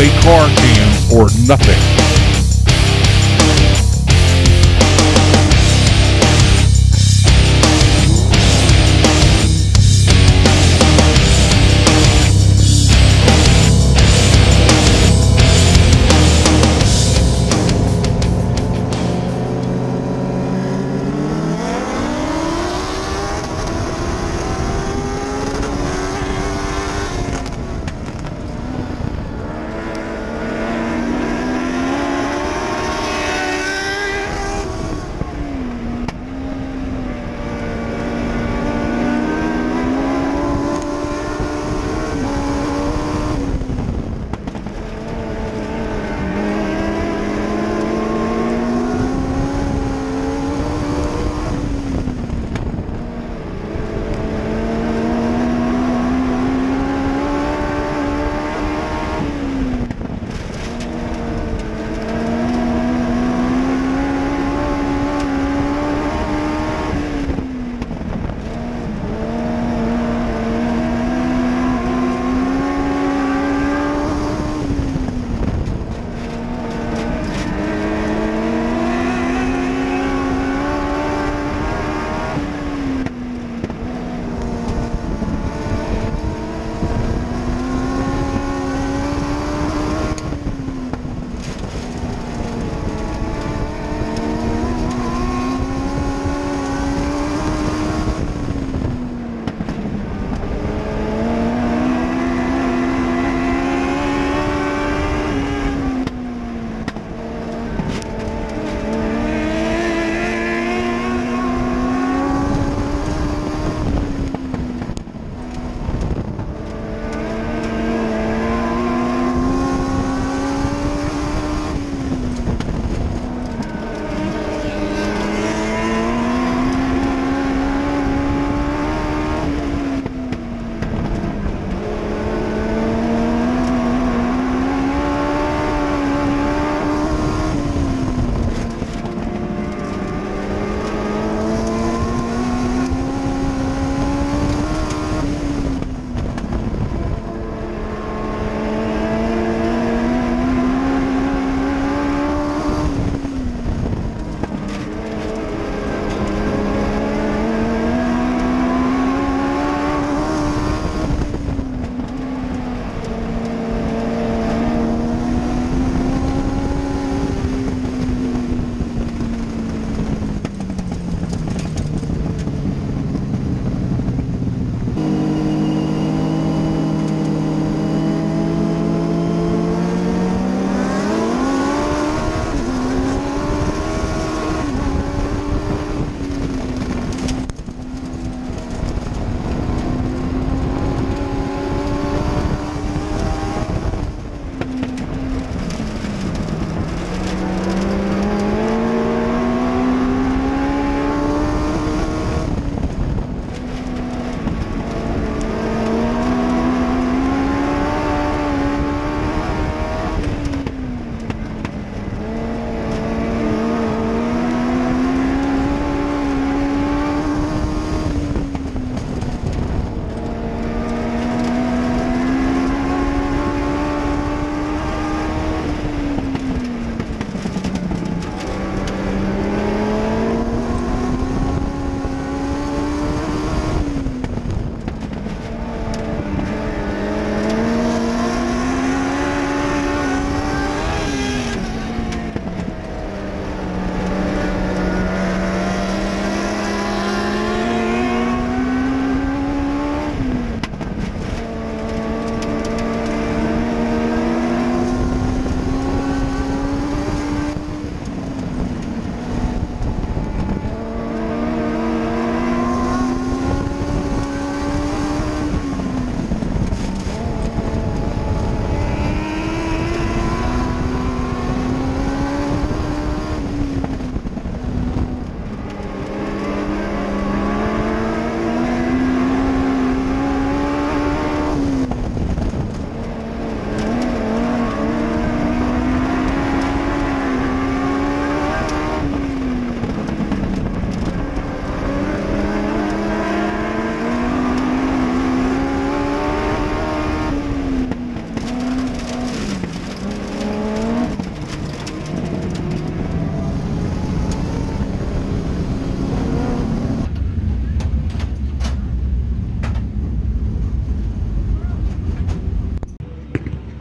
A Car Cams or nothing.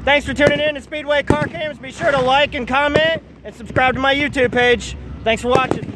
Thanks for tuning in to Speedway Car Cams. Be sure to like and comment and subscribe to my YouTube page. Thanks for watching.